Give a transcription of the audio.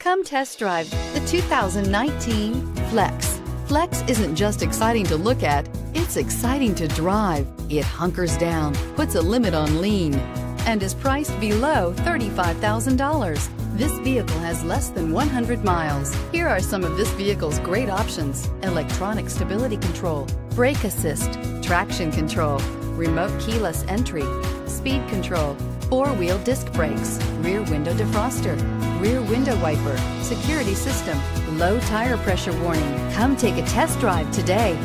Come test drive the 2019 Flex. Flex isn't just exciting to look at, it's exciting to drive. It hunkers down, puts a limit on lean, and is priced below $35,000. This vehicle has less than 100 miles. Here are some of this vehicle's great options. Electronic stability control, brake assist, traction control, remote keyless entry, speed control, four-wheel disc brakes, rear window defroster, rear window wiper, security system, low tire pressure warning. Come take a test drive today.